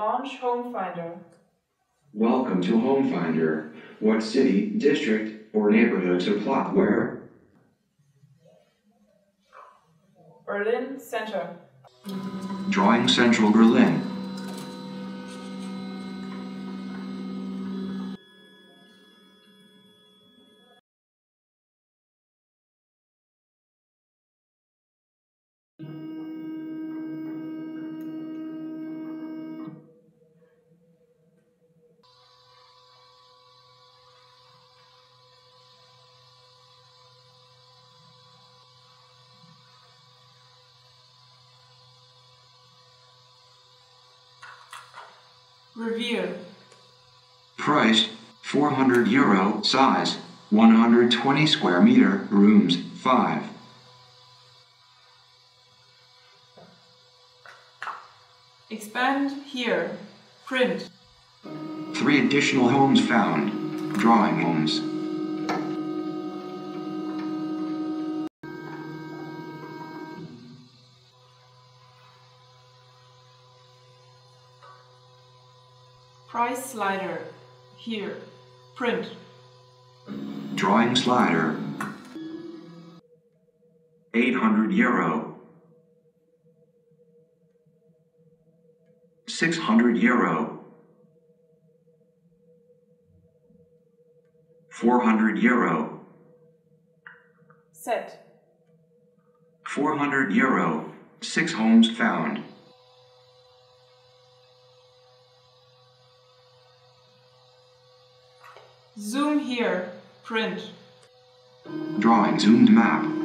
Launch Home Finder. Welcome to Home Finder. What city, district, or neighborhood to plot where? Berlin Center. Drawing Central Berlin. Review. Price 400 euro. Size 120 square meter. Rooms 5. Expand here. Print. Three additional homes found. Drawing homes. Price slider. Here. Print. Drawing slider. 800 euro. 600 euro. 400 euro. Set. 400 euro. Six homes found. Zoom here. Print. Drawing zoomed map.